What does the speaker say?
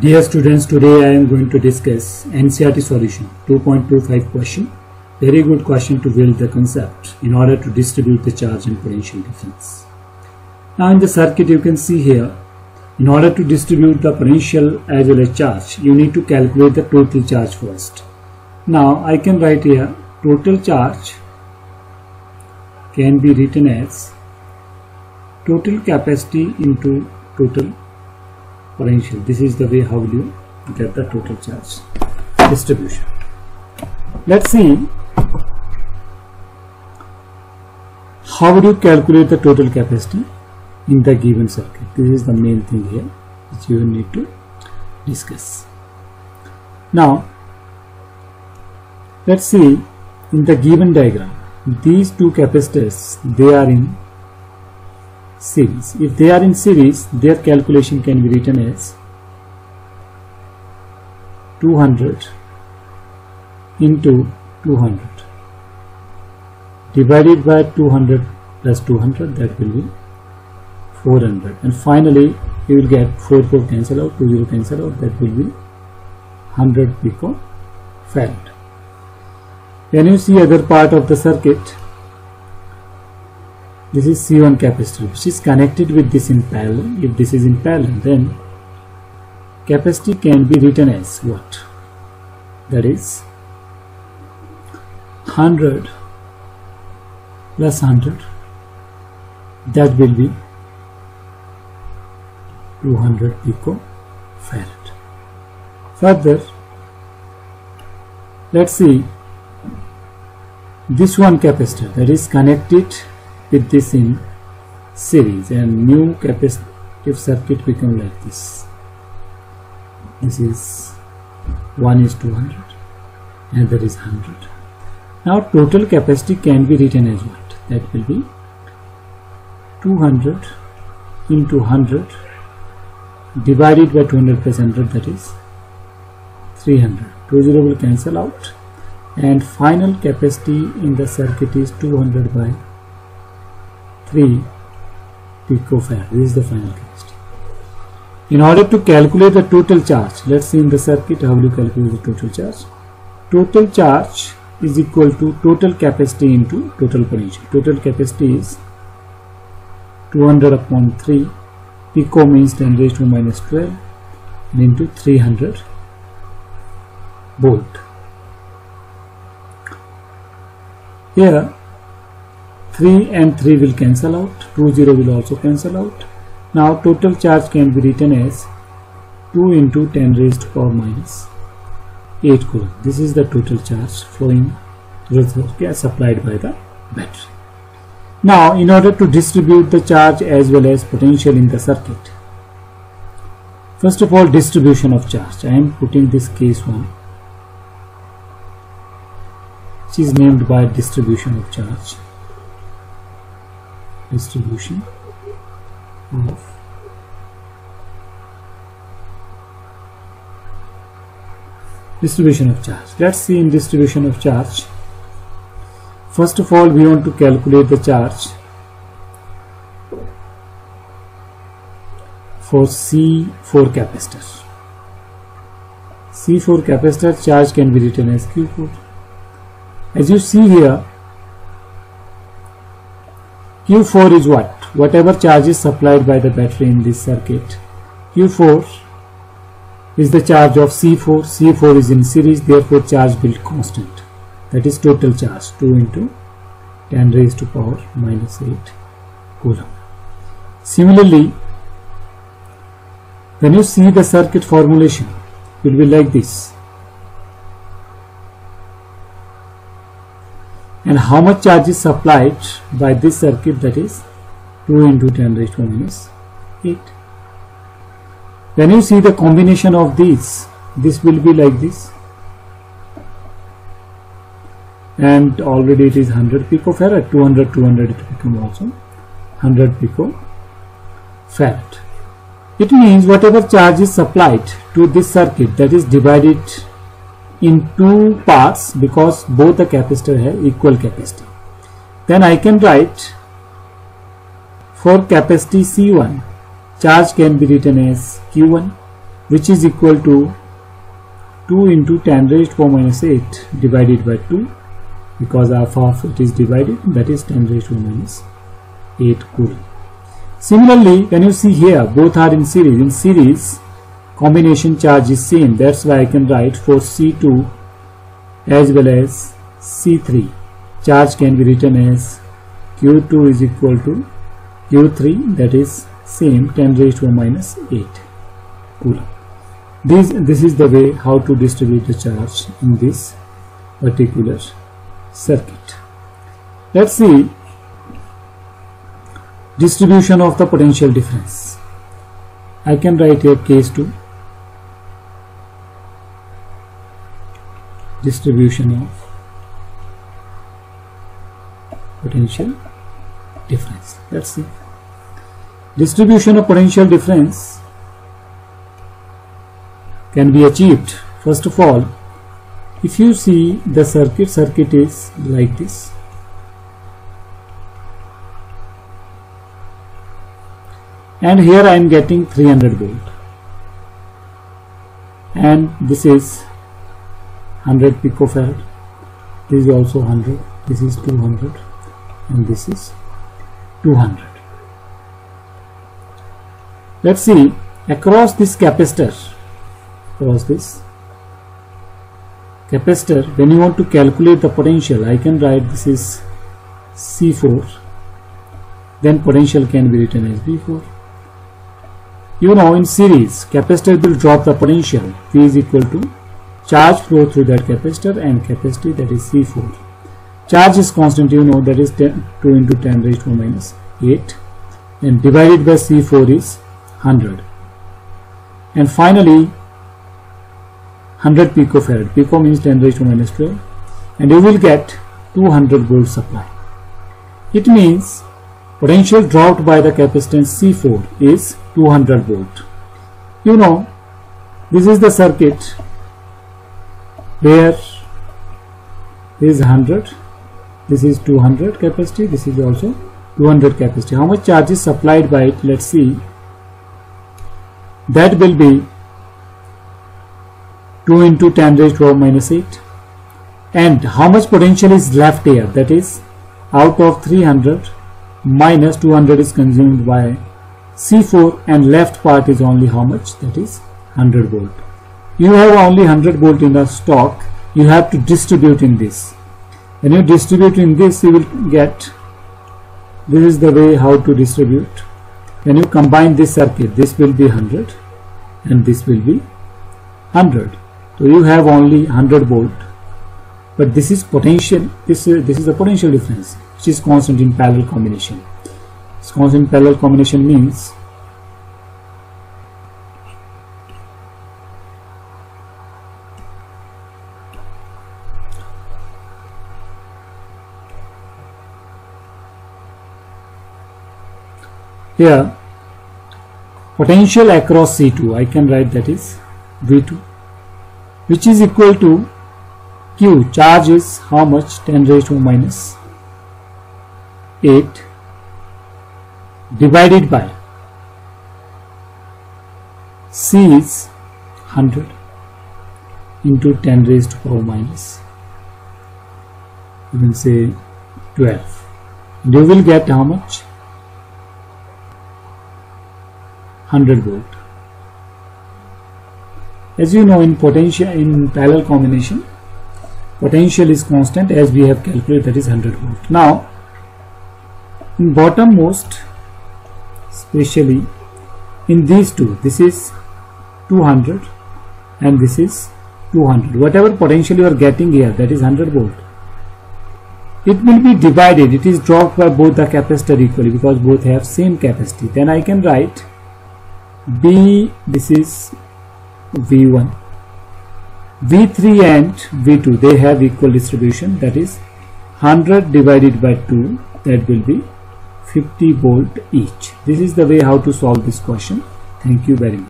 Dear students, today I am going to discuss NCERT solution 2.25 question. Very good question to build the concept in order to distribute the charge and potential difference. Now in the circuit you can see here, in order to distribute the potential as well as charge, you need to calculate the total charge first. Now I can write here total charge can be written as total capacity into total potential. This is the way how you get the total charge distribution. Let's see how would you calculate the total capacity in the given circuit. This is the main thing here which you need to discuss. Now let's see in the given diagram these two capacitors they are in series. If they are in series, their calculation can be written as 200 into 200 divided by 200 plus 200 that will be 400 and finally you will get 4 4 cancel out 2 0 cancel out that will be 100 pico farad. When you see other part of the circuit this is C1 capacitor which is connected with this in parallel if this is in parallel then capacity can be written as what? That is 100 plus 100 that will be 200 pico farad. Further let's see. This one capacitor that is connected with this in series and new capacitive circuit become like this. This is 1 is 200 and that is 100 now total capacity can be written as what? That will be 200 into 100 divided by 200 plus 100 that is 300 2 0 will cancel out and final capacity in the circuit is 200 by 3 picofarad. This is the final capacity. In order to calculate the total charge, let's see in the circuit how do you calculate the total charge. Total charge is equal to total capacity into total potential. Total capacity is 200 upon 3 pico means 10 raised to minus 12 and into 300 volt. Here 3 and 3 will cancel out 2 0 will also cancel out. Now total charge can be written as 2 into 10 raised to power minus 8 coulomb. This is the total charge flowing through the supplied by the battery. Now in order to distribute the charge as well as potential in the circuit first of all distribution of charge. I am putting this case 1 which is named by distribution of charge distribution of distribution of charge. Let's see in distribution of charge. First of all, we want to calculate the charge for C4 capacitor. C4 capacitor charge can be written as Q4. As you see here, Q4 is what? Whatever charge is supplied by the battery in this circuit. Q4 is the charge of C4. C4 is in series, therefore charge built constant. That is total charge 2 into 10 raised to power minus 8 coulomb. Similarly, when you see the circuit formulation, it will be like this. And how much charge is supplied by this circuit that is 2 into 10 raised to minus 8 when you see the combination of these this will be like this. And already it is 100 picofarad 200 200 it become also 100 pico farad. It means whatever charge is supplied to this circuit that is divided in two parts because both the capacitor have equal capacity. Then I can write for capacity C1 charge can be written as Q1 which is equal to 2 into 10 raised to power minus 8 divided by 2 because half of it is divided that is 10 raised to minus 8 coulomb. Similarly, when you see here both are in series, in series combination charge is same that's why I can write for C2 as well as C3 charge can be written as Q2 is equal to Q3 that is same 10 raised to minus 8 coulomb. This, this is the way how to distribute the charge in this particular circuit. Let's see distribution of the potential difference. I can write here case 2 distribution of potential difference. Let's see. Distribution of potential difference can be achieved. First of all if you see the circuit circuit is like this. And here I am getting 300 volt. And this is 100 picofarad this is also 100 this is 200 and this is 200 let's see. Across this capacitor across this capacitor when you want to calculate the potential I can write this is C4 then potential can be written as V4 you know in series capacitor will drop the potential V is equal to charge flow through that capacitor and capacity that is C4 charge is constant you know that is 10, 2 into 10 raised to minus 8 and divided by C4 is 100 and finally 100 picofarad. Pico means 10 raised to minus 12 and you will get 200 volt supply. It means potential dropped by the capacitance C4 is 200 volt. You know this is the circuit where is 100 this is 200 capacity. This is also 200 capacity. How much charge is supplied by it? Let's see. That will be 2 into 10 raised to power minus 8 and how much potential is left here? That is out of 300 minus 200 is consumed by C4 and left part is only how much? That is 100 volt you have only 100 volt in the stock. You have to distribute in this. When you distribute in this you will get this is the way how to distribute. When you combine this circuit this will be 100 and this will be 100 so you have only 100 volt but this is potential this is this is the potential difference which is constant in parallel combination. Constant parallel combination means here potential across C2 I can write that is V2 which is equal to Q charge is how much? 10 raised to minus 8 divided by C is 100 into 10 raised to power minus you can say 12 and you will get how much 100 volt. As you know in potential in parallel combination potential is constant as we have calculated that is 100 volt. Now in bottommost especially in these two this is 200 and this is 200 whatever potential you are getting here that is 100 volt. It will be divided. It is dropped by both the capacitor equally because both have same capacity. Then I can write B this is V1 V3 and V2 they have equal distribution that is 100 divided by 2 that will be 50 volt each. This is the way how to solve this question. Thank you very much